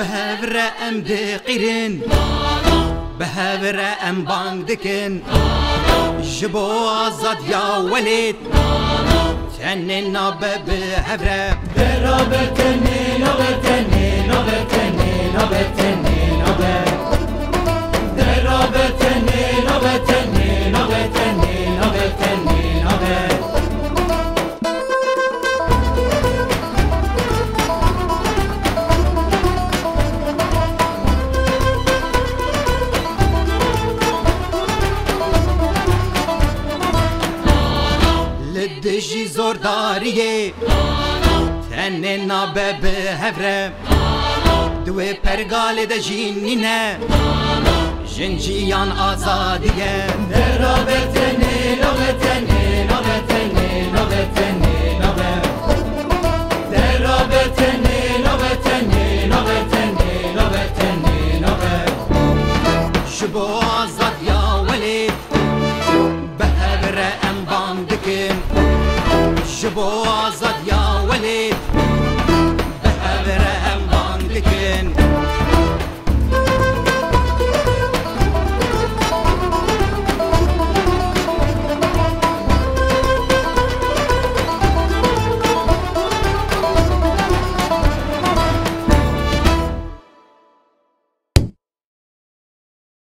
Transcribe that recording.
بهبر ام دقيرن بهبر ام بانك دكن جبو ازاد يا ولد تنن بهبر درابك دژی زۆر داریێ تەنێ نابە بهەرە دوێ پەرگالێ دەژینینە ژنجیان ئازادیە دەرابەتەنێ نابەتەنێ نابەتەنێ نابەتەنێ نابە دەرابەتەنێ نابەتەنێ نابەتەنێ نابەتەنێ نابە ji bo azadiya welê bi hevre em band dikin boğaza diya